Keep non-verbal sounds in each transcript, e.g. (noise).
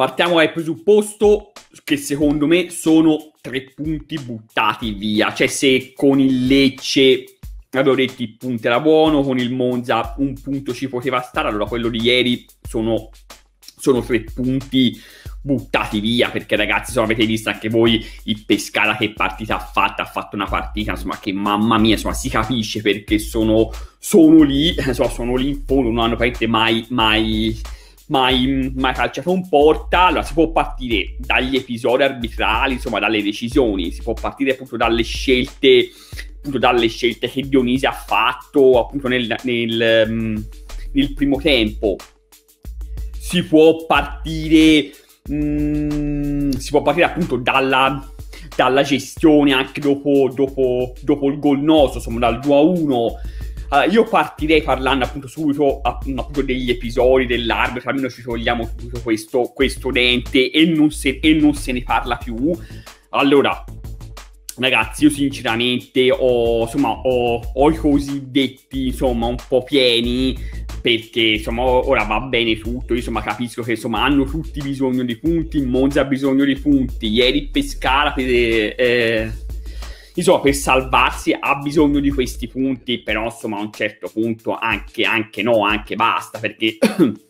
partiamo dal presupposto che secondo me sono tre punti buttati via. Cioè, se con il Lecce avevo detto il punto era buono, con il Monza un punto ci poteva stare, allora quello di ieri sono, sono tre punti buttati via perché ragazzi insomma avete visto anche voi il Pescara che partita ha fatto ha fatto una partita insomma che mamma mia insomma si capisce perché sono, sono lì (laughs) insomma sono lì in fondo non hanno praticamente mai mai mai, mai calciato un porta allora si può partire dagli episodi arbitrali insomma dalle decisioni si può partire appunto dalle scelte appunto dalle scelte che Dionisi ha fatto appunto nel, nel, mm, nel primo tempo si può partire mh, mm, si può partire appunto dalla, dalla gestione anche dopo, dopo, dopo, il gol nostro, insomma dal 2 a 1. Uh, io partirei parlando appunto subito appunto degli episodi dell'arbitro, almeno ci togliamo subito questo, questo dente e non, se, e non se ne parla più. Allora, ragazzi, io sinceramente ho, insomma, ho, ho, i cosiddetti, insomma, un po' pieni perché insomma ora va bene tutto, io insomma capisco che insomma hanno tutti bisogno di punti, Monza ha bisogno di punti, ieri Pescara per, eh, insomma per salvarsi ha bisogno di questi punti, però insomma a un certo punto anche, anche no, anche basta perché (clears throat)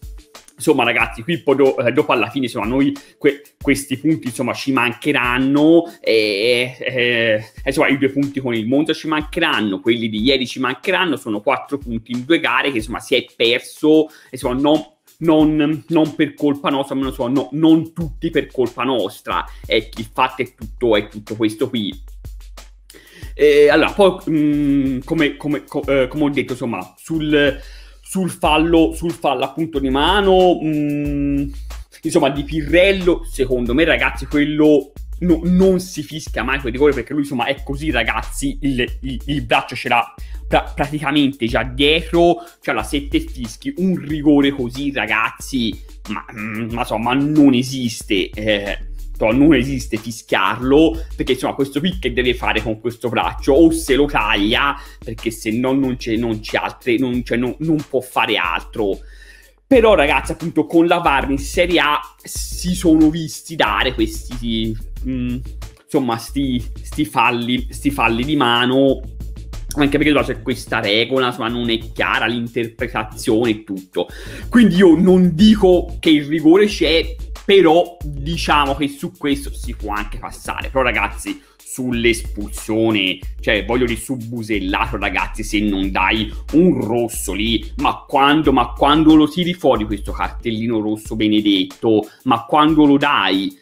insomma ragazzi qui do, eh, dopo alla fine insomma noi que- questi punti insomma ci mancheranno e, e, insomma i due punti con il Monza ci mancheranno quelli di ieri ci mancheranno sono quattro punti in due gare che insomma si è perso insomma non non, non, per colpa nostra, ma non, no, non tutti per colpa nostra. Ecco, il fatto è tutto, è tutto questo qui. E allora, poi, mh, mm, come, come, co- eh, come, ho detto, insomma, sul, sul fallo, sul fallo appunto di mano, mh, mm, insomma, di Pirrello, secondo me, ragazzi, quello no, non si fischia mai quel rigore perché lui, insomma, è così, ragazzi, il, il, il braccio ce l'ha pra- praticamente già dietro, cioè la sette fischi, un rigore così, ragazzi, ma, mm, ma insomma, non esiste. Eh, detto non esiste fischiarlo perché insomma questo qui che deve fare con questo braccio? O se lo taglia perché se no non c'è, non c'è altre non, cioè, non, non può fare altro. Però ragazzi appunto con la VAR in Serie A si sono visti dare questi mh, mm, insomma sti, sti, falli, sti falli di mano. Anche perché c'è questa regola, insomma, non è chiara l'interpretazione e tutto. Quindi io non dico che il rigore c'è, però diciamo che su questo si può anche passare. Però ragazzi, sull'espulsione, cioè voglio di su Busellato ragazzi, se non dai un rosso lì, ma quando, ma quando lo tiri fuori questo cartellino rosso benedetto, ma quando lo dai?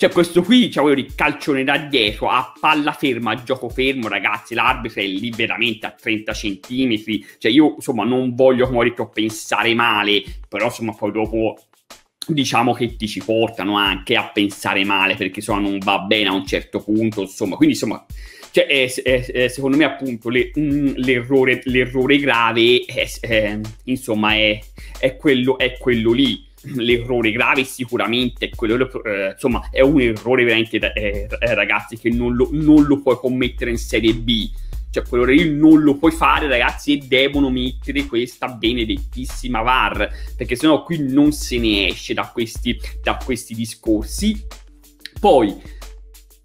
Cioè, questo qui, cioè, voglio di calcione da dietro, a palla ferma, a gioco fermo, ragazzi, l'arbitro è lì veramente a 30 centimetri. Cioè, io, insomma, non voglio, come ho detto, pensare male, però, insomma, poi dopo diciamo che ti ci portano anche a pensare male perché insomma non va bene a un certo punto insomma. Quindi insomma cioè, è, è, è, secondo me appunto le, mm, l'errore, l'errore, grave insomma è, quello, è quello lì. L'errore grave sicuramente è quello eh, insomma è un errore veramente eh, ragazzi che non lo, non lo puoi commettere in serie B cioè quello lì non lo puoi fare ragazzi e devono mettere questa benedettissima VAR perché sennò qui non se ne esce da questi, da questi discorsi. Poi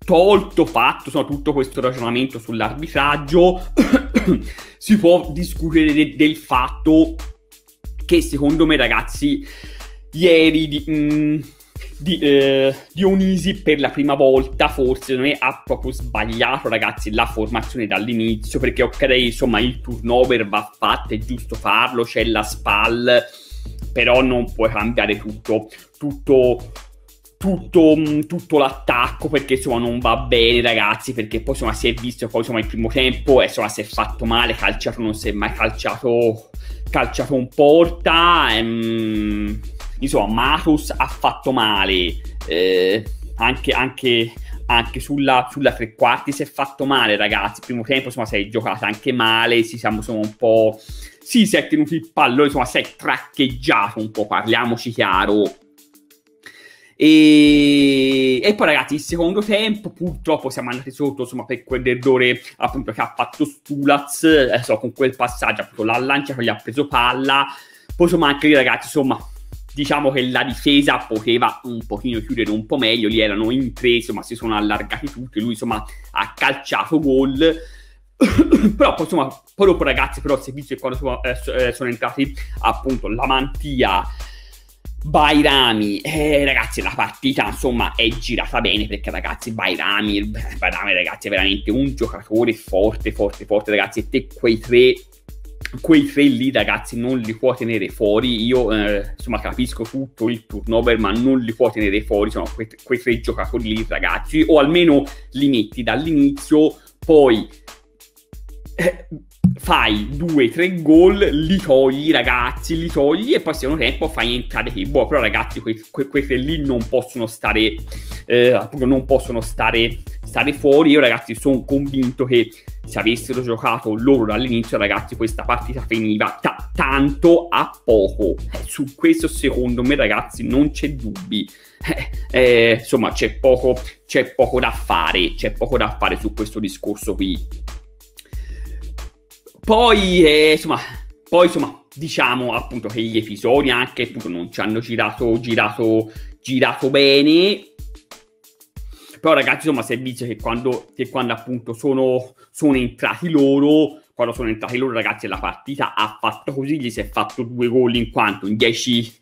tolto fatto insomma, tutto questo ragionamento sull'arbitraggio (coughs) si può discutere de- del fatto che secondo me ragazzi ieri di, mh, mm, di, eh, Dionisi per la prima volta forse non è, ha proprio sbagliato ragazzi la formazione dall'inizio perché ok insomma il turnover va fatto è giusto farlo c'è la spall però non puoi cambiare tutto tutto tutto, mm, tutto, l'attacco perché insomma non va bene ragazzi perché poi insomma si è visto poi insomma il primo tempo e insomma si è fatto male calciato non si è mai calciato calciato un porta ehm, insomma, Matus ha fatto male, eh, anche, anche, anche sulla, sulla, tre quarti si è fatto male, ragazzi. Il primo tempo, insomma, si è giocato anche male, si siamo insomma, un po'... Sì, si è tenuto il pallone, insomma, si è traccheggiato un po', parliamoci chiaro. E, e, poi ragazzi il secondo tempo purtroppo siamo andati sotto insomma per quell'errore appunto che ha fatto Stulaz eh, con quel passaggio appunto l'ha lanciato gli ha preso palla poi insomma anche lì ragazzi insomma diciamo che la difesa poteva un pochino chiudere un po' meglio, lì erano in tre, insomma si sono allargati tutti, lui insomma ha calciato gol. (coughs) però insomma poi dopo ragazzi però si è visto che quando eh, sono entrati appunto la mantia Bairami, eh, ragazzi, la partita insomma è girata bene perché ragazzi, Bairami, Bairami ragazzi è veramente un giocatore forte, forte, forte, ragazzi, e te quei tre, quei tre lì ragazzi non li può tenere fuori, io eh, insomma capisco tutto il turnover ma non li può tenere fuori, insomma quei, quei tre giocatori lì ragazzi, o almeno li metti dall'inizio, poi... Eh, fai due, tre gol, li togli ragazzi, li togli e poi se un tempo fai entrare che boh, però ragazzi que- que- questi lì non possono stare, eh, non possono stare, stare fuori, io ragazzi sono convinto che se avessero giocato loro dall'inizio ragazzi questa partita finiva t- tanto a poco, eh, su questo secondo me ragazzi non c'è dubbi, eh, eh, insomma c'è poco, c'è poco da fare, c'è poco da fare su questo discorso qui. Poi, eh, insomma, poi, insomma, diciamo appunto che gli episodi anche appunto non ci hanno girato, girato, girato bene. Però ragazzi, insomma, si è visto che quando, che quando appunto sono, sono entrati loro, quando sono entrati loro ragazzi la partita ha fatto così, gli si è fatto due gol in quanto in 10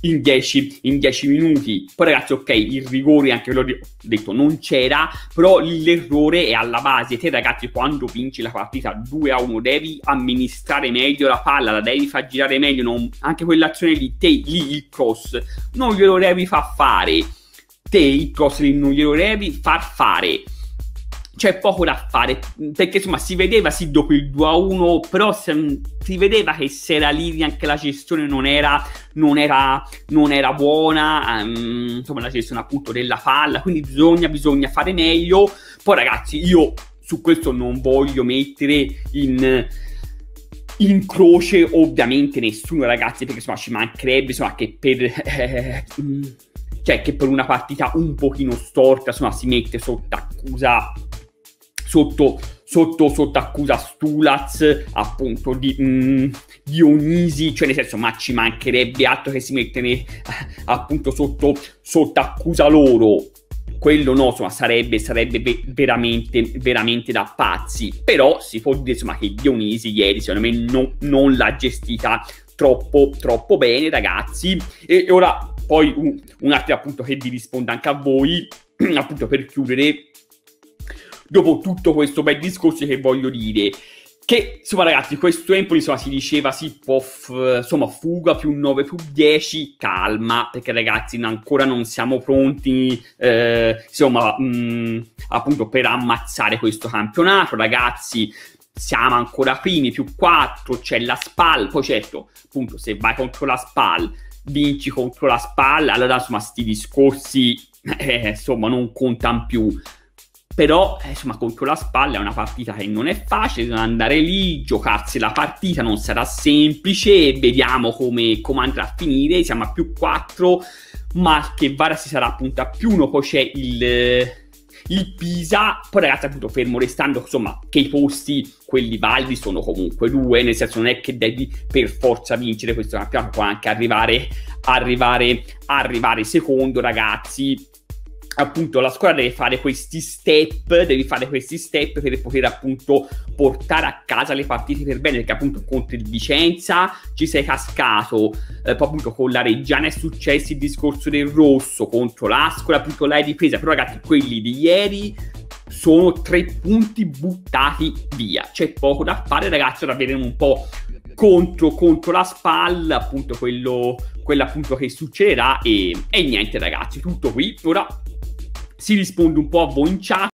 in 10 in minuti. Poi ragazzi, ok, il rigore anche l'ho detto non c'era, però l'errore è alla base. Te ragazzi, quando vinci la partita 2 a 1, devi amministrare meglio la palla, la devi far girare meglio, non... anche quell'azione lì, te lì il cross non glielo devi far fare. Te il lì non glielo devi far fare. C'è poco da fare perché insomma si vedeva sì dopo il 2 a 1 però si, si vedeva che se era lì anche la gestione non era, non era, non era buona um, insomma la gestione appunto della palla quindi bisogna, bisogna fare meglio. Poi ragazzi io su questo non voglio mettere in in croce ovviamente nessuno ragazzi perché insomma ci mancherebbe insomma che per eh, cioè che per una partita un pochino storta insomma si mette sotto accusa sotto, sotto, sotto accusa Stulaz, appunto di mm, Dionisi, cioè nel senso, ma ci mancherebbe altro che si mette (laughs) appunto sotto, sotto accusa loro. Quello no, insomma, sarebbe, sarebbe ve- veramente, veramente da pazzi. Però si può dire, insomma, che Dionisi ieri, secondo me, no, non l'ha gestita troppo, troppo bene, ragazzi. E ora, poi, un, un attimo, appunto, che vi risponda anche a voi, (clears throat) appunto, per chiudere dopo tutto questo bel discorso che voglio dire che insomma ragazzi questo Empoli insomma si diceva si può f- insomma fuga più 9 più 10 calma perché ragazzi ancora non siamo pronti eh, insomma mh, mm, appunto per ammazzare questo campionato ragazzi. Siamo ancora primi più 4 c'è la SPAL poi certo appunto se vai contro la SPAL vinci contro la SPAL allora insomma sti discorsi (laughs) eh, insomma non contano più. Però eh, insomma contro la spalla è una partita che non è facile, bisogna andare lì, giocarsi la partita, non sarà semplice, vediamo come, come andrà a finire, siamo a più 4, ma che Vara si sarà appunto a più 1, poi c'è il, il Pisa, poi ragazzi appunto fermo restando insomma che i posti, quelli validi sono comunque due, nel senso non è che devi per forza vincere questo campionato, può anche arrivare, arrivare, arrivare secondo ragazzi, appunto la squadra deve fare questi step, devi fare questi step per poter appunto portare a casa le partite per bene, perché appunto contro il Vicenza ci sei cascato, eh, poi appunto con la Reggiana è successo il discorso del rosso, contro l'Ascola appunto l'hai ripresa, però ragazzi quelli di ieri sono tre punti buttati via, c'è poco da fare ragazzi, ora vedremo un po' contro, contro la spalla, appunto quello, quello appunto che succederà. E, e niente ragazzi, tutto qui, ora si risponde un po' a voi in chat